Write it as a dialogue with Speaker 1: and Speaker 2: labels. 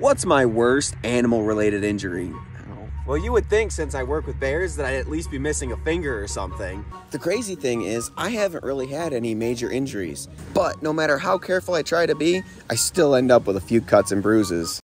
Speaker 1: What's my worst animal related injury?
Speaker 2: Well, you would think since I work with bears that I'd at least be missing a finger or something.
Speaker 1: The crazy thing is, I haven't really had any major injuries. But no matter how careful I try to be, I still end up with a few cuts and bruises.